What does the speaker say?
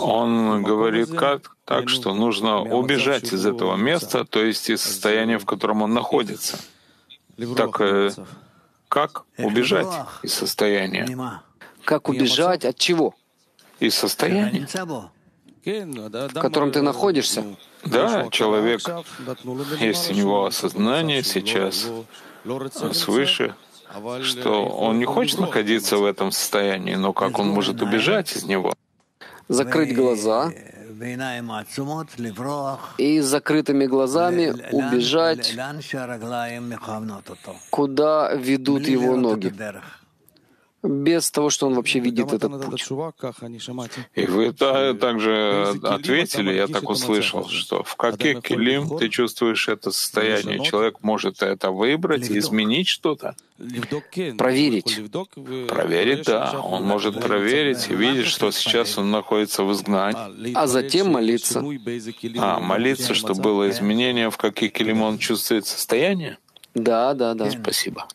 Он говорит как так, что нужно убежать из этого места, то есть из состояния, в котором он находится. Так э, как убежать из состояния? Как убежать от чего? Из состояния. В котором ты находишься? Да, человек, есть у него осознание сейчас свыше, что он не хочет находиться в этом состоянии, но как он может убежать из него? Закрыть глаза и с закрытыми глазами убежать, куда ведут его ноги без того, что он вообще видит этот путь. И вы также ответили, я так услышал, что в каких келим ты чувствуешь это состояние? Человек может это выбрать, изменить что-то? Проверить. Проверить, да. Он может проверить и видеть, что сейчас он находится в изгнании. А затем молиться. А, молиться, чтобы было изменение, в каких келим он чувствует состояние? Да, да, да. Спасибо.